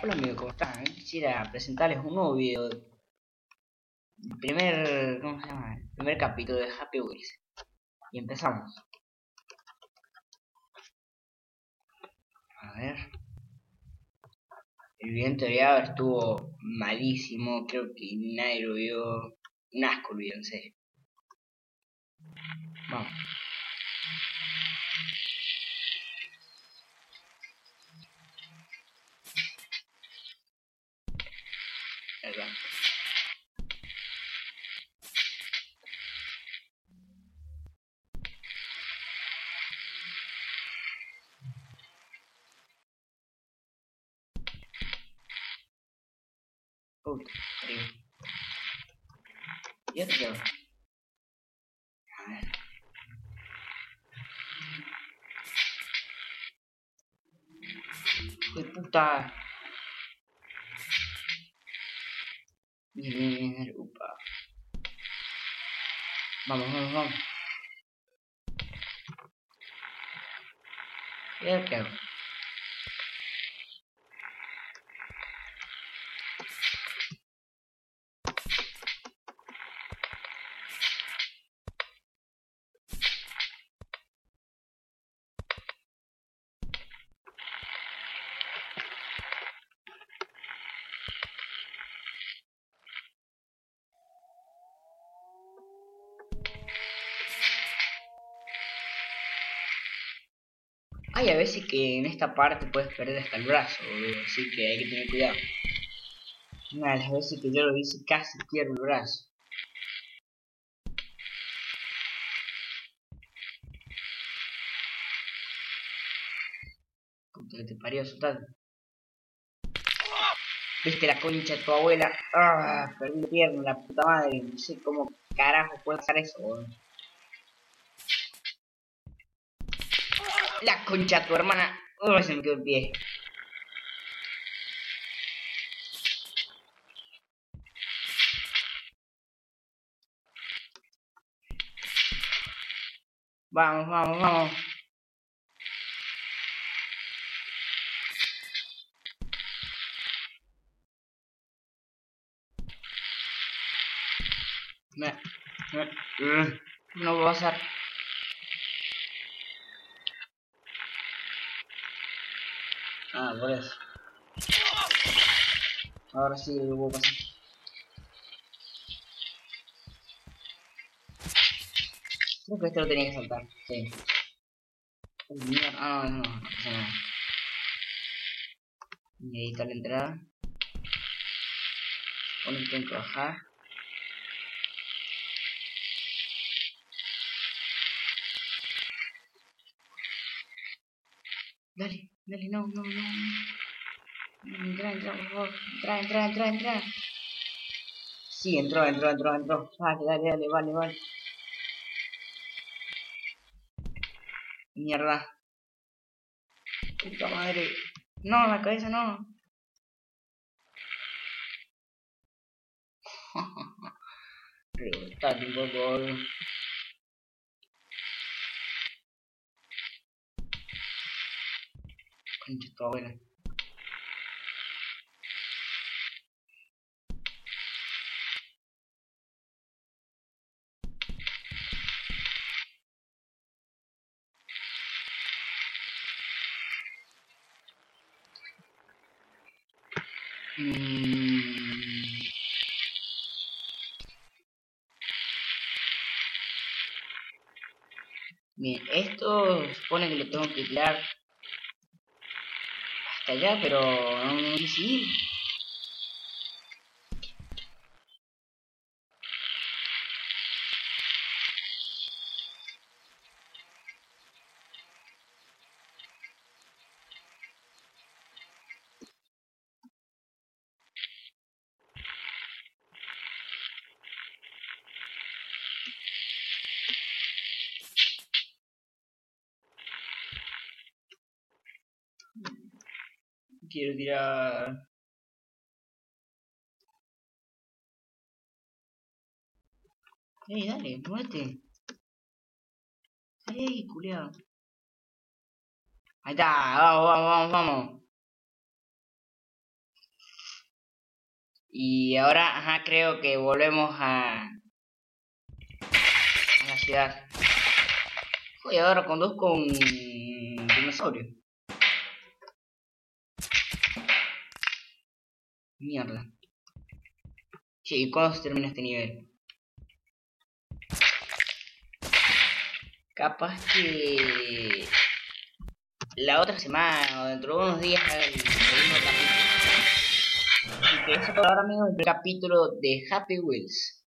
Hola amigos, ¿cómo están? Quisiera presentarles un nuevo video. El primer, ¿cómo se llama? El primer capítulo de Happy Wheels. Y empezamos. A ver. El video anterior estuvo malísimo, creo que nadie lo vio. Un asco el video, en serio. Vamos. Verdad. Puta, arriba. ¿Y esto qué va? A upa. Vamos, vamos, vamos. ¿Y ahora qué hago? Hay a veces que en esta parte puedes perder hasta el brazo, boludo, así que hay que tener cuidado. Una de las veces que yo lo hice casi pierdo el brazo. Puta que te parió, soltate. Viste la concha de tu abuela. Ah, perdí la pierna, la puta madre. No sé cómo carajo puede pasar eso, boludo. La concha tu hermana. Uy, se me quedó. Vamos, vamos, vamos. Mm, no va a pasar. Ah, por eso. Ahora sí lo puedo pasar. Creo que este lo tenía que saltar, sí. Ah, no, no, no, pasa nada. Y la entrada. Pone que tengo Dale, dale, no, no, no. Entra, entra, por favor. Entra, entra, entra, entra. Sí, entró, entró, entró, entró. Dale, dale, dale, vale, vale. Mierda. Puta madre. No, la cabeza no. Revoltate un poco, Concha tu abuela. Mm. Bien, esto supone que lo tengo que tirar allá, pero no, no. Quiero tirar... Ey, dale, muévete. Salí ahí, culiao. Ahí está, vamos, vamos, vamos, vamos. Y ahora, ajá, creo que volvemos a, a la ciudad. Y ahora conduzco un dinosaurio. Mierda. Che, ¿y cuándo se termina este nivel? Capaz que la otra semana o dentro de unos días haga el segundo capítulo. Así que eso ahora amigos el capítulo de Happy Wheels.